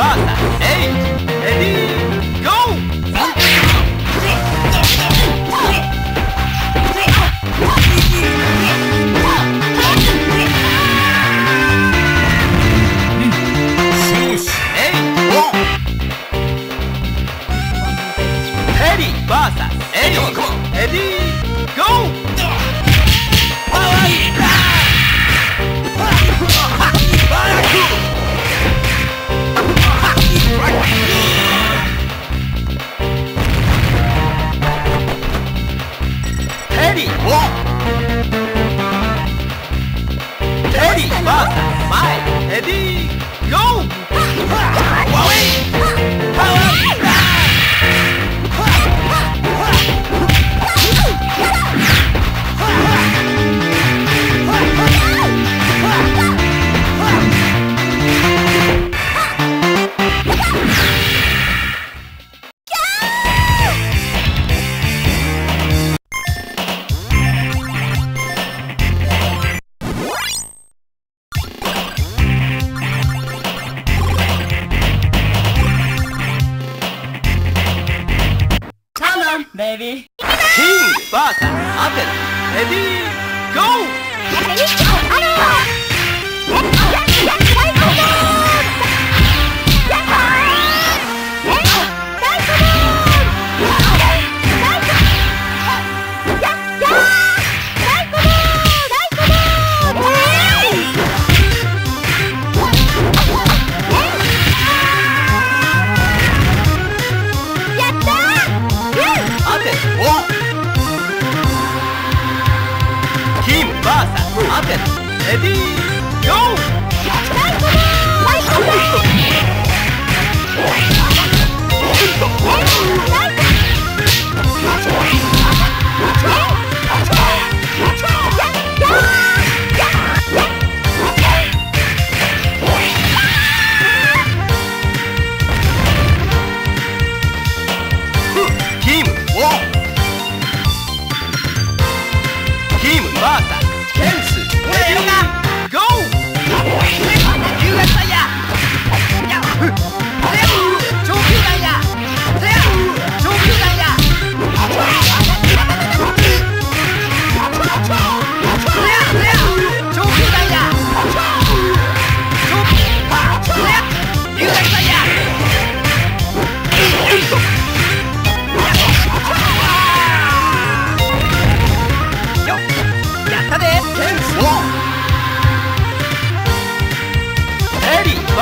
Ладно.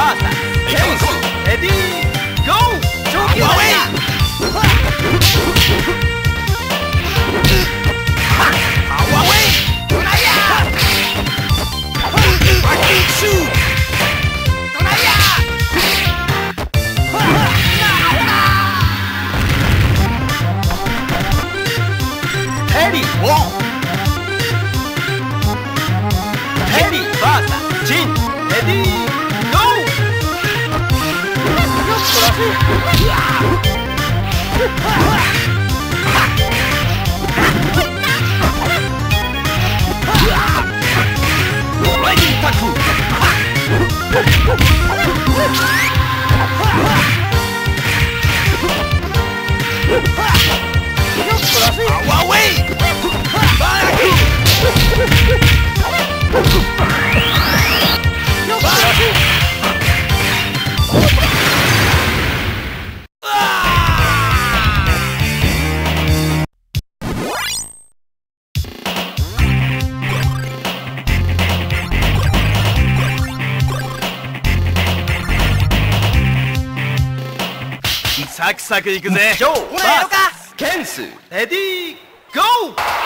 Basta. Reis. É de... Vai! サクいくぜ。今日バーケンスレディーゴー。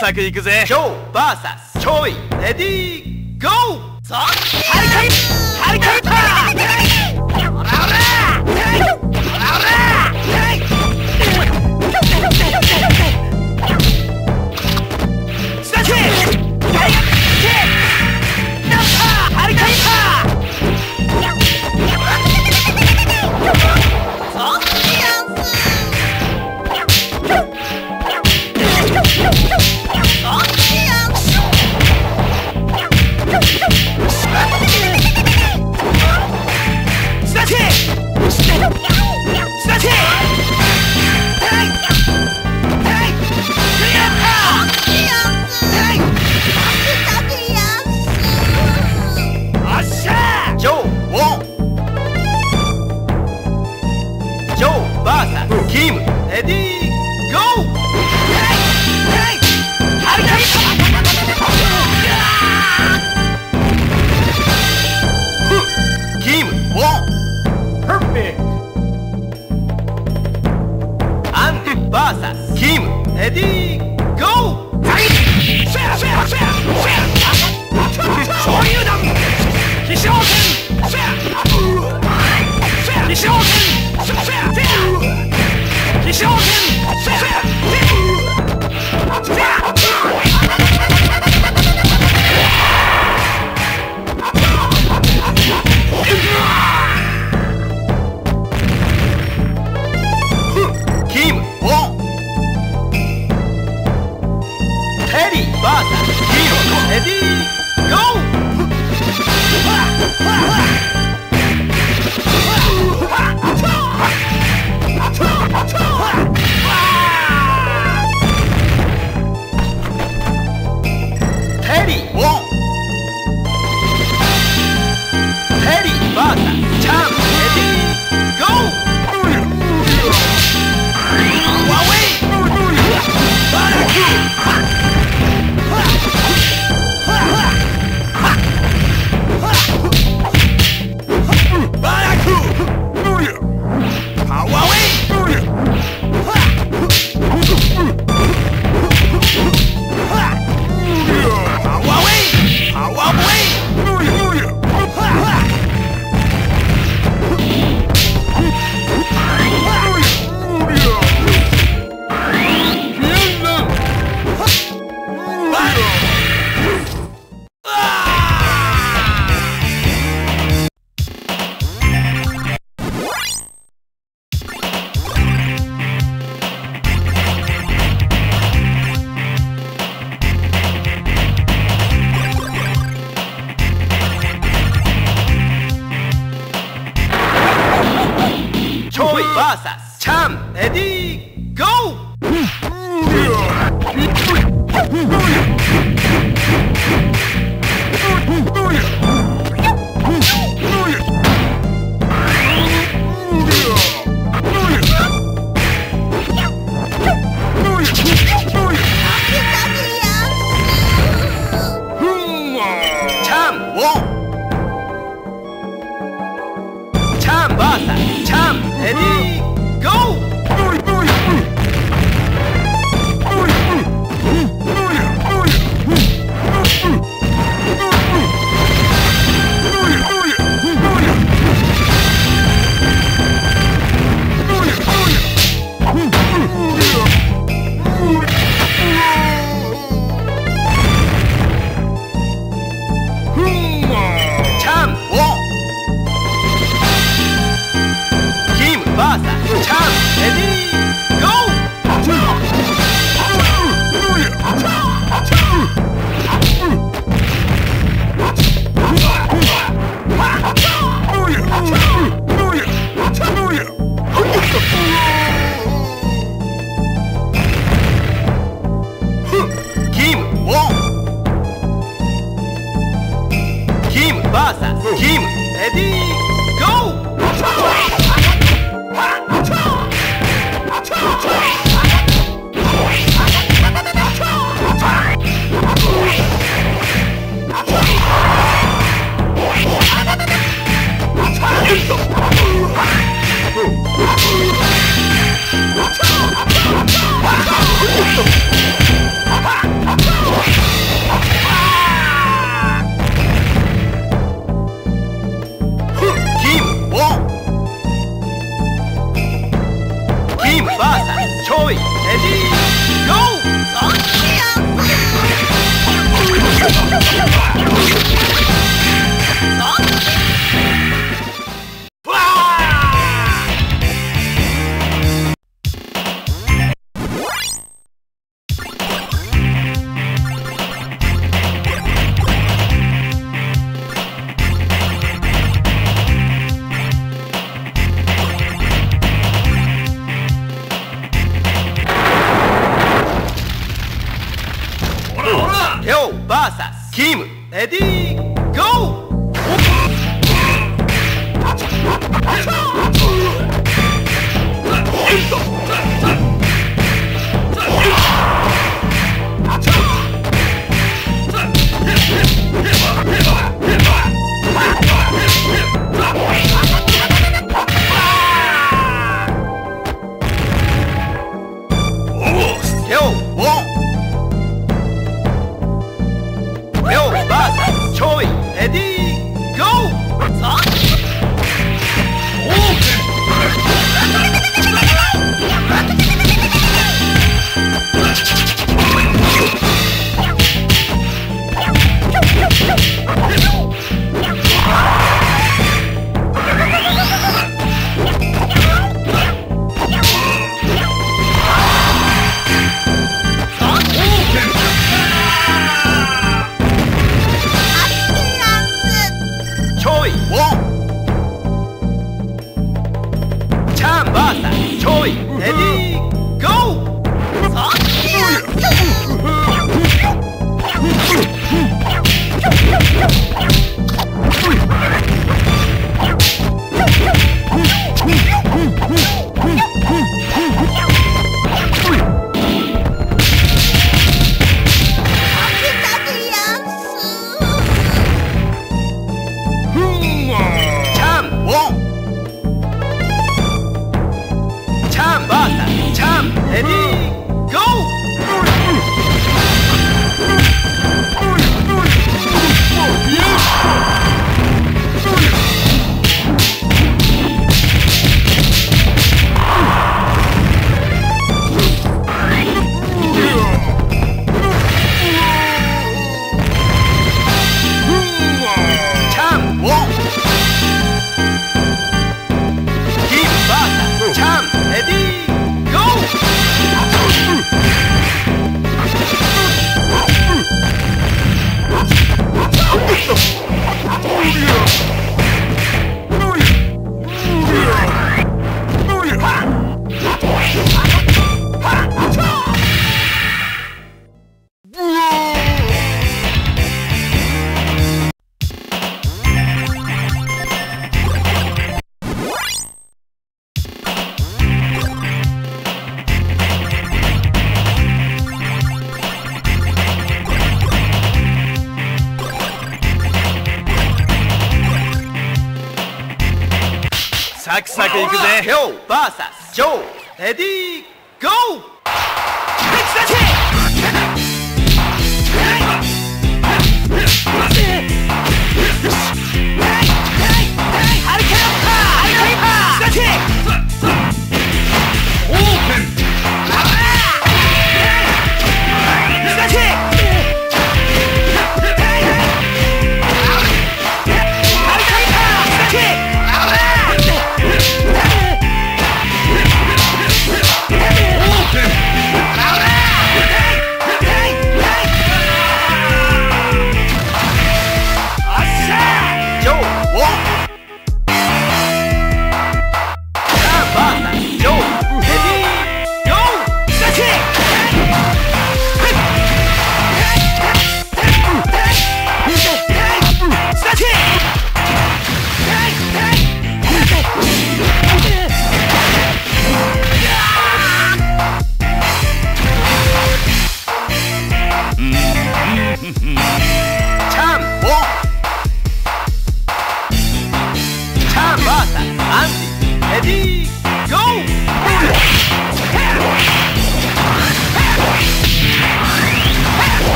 サクいくぜ。今日バーサスちょいレディーゴーさあはいはい。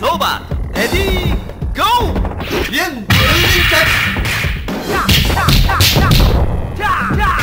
走吧，Ready, Go, 幺二三，呀呀呀呀呀！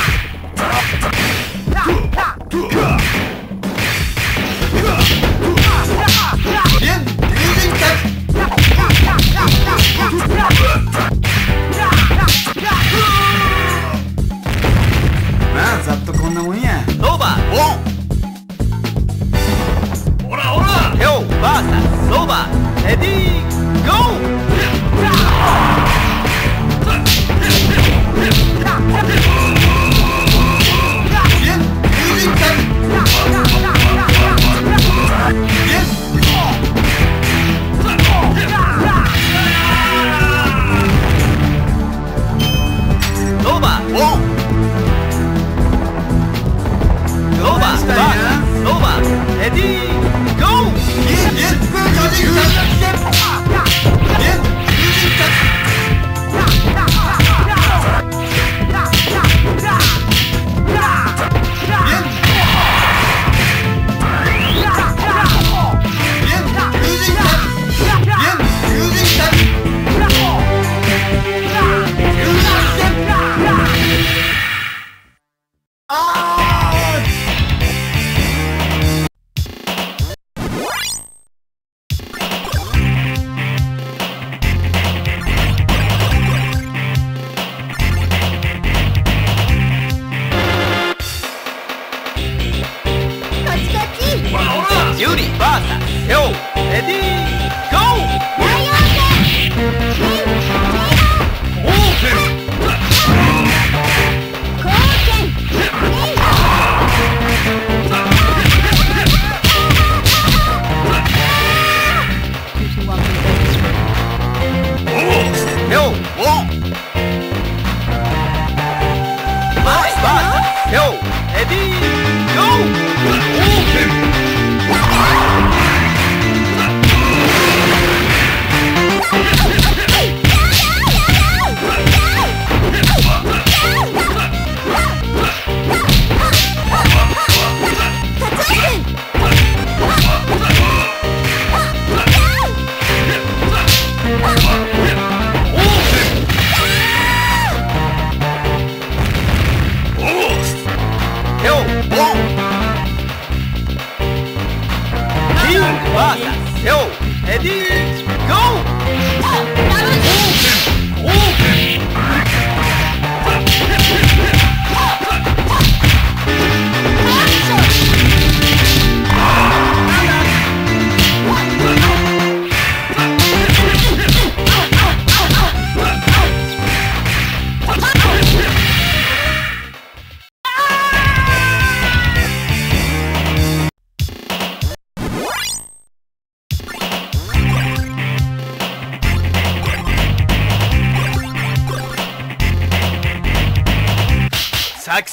オーバーレディーゴーローバーローバー。ローバーレディー。you.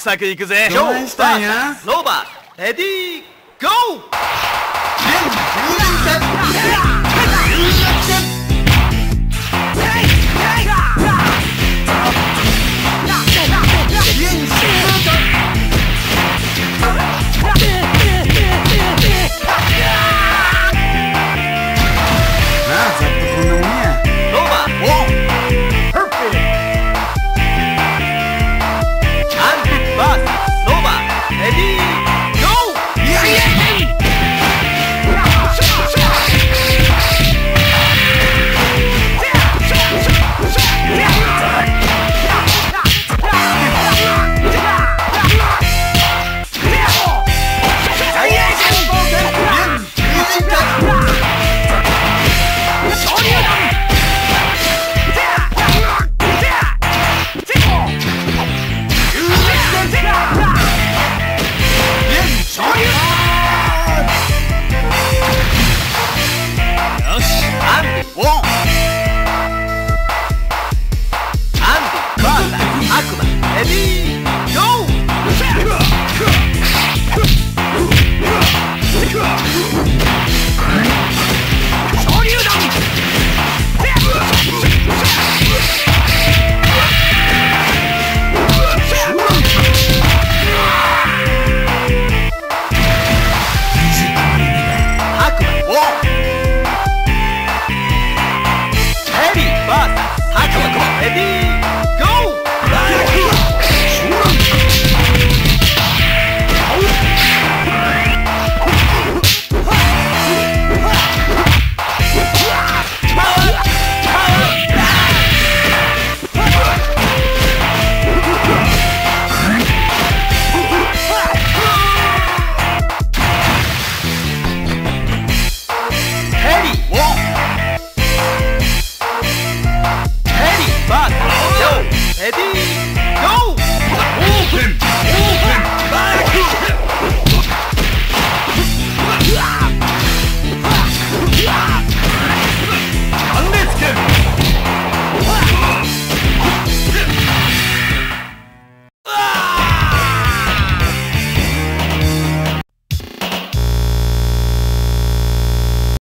サクサクいくぜ。どないしたんや？ローバーレディーゴー